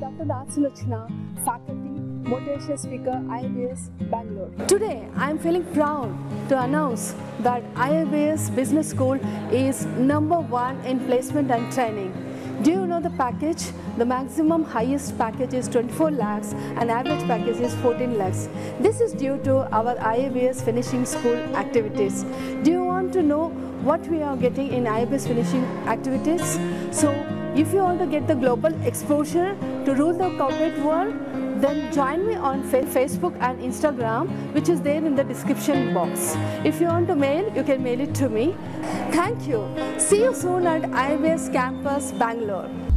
Nanda Sulochana, faculty, speaker, IIBS, Bangalore. Today, I am feeling proud to announce that IIBS Business School is number one in placement and training. Do you know the package? The maximum highest package is 24 lakhs and average package is 14 lakhs. This is due to our IIBS finishing school activities. Do you want to know what we are getting in IIBS finishing activities? So if you want to get the global exposure to rule the corporate world, then join me on Facebook and Instagram, which is there in the description box. If you want to mail, you can mail it to me. Thank you. See you soon at IBS Campus, Bangalore.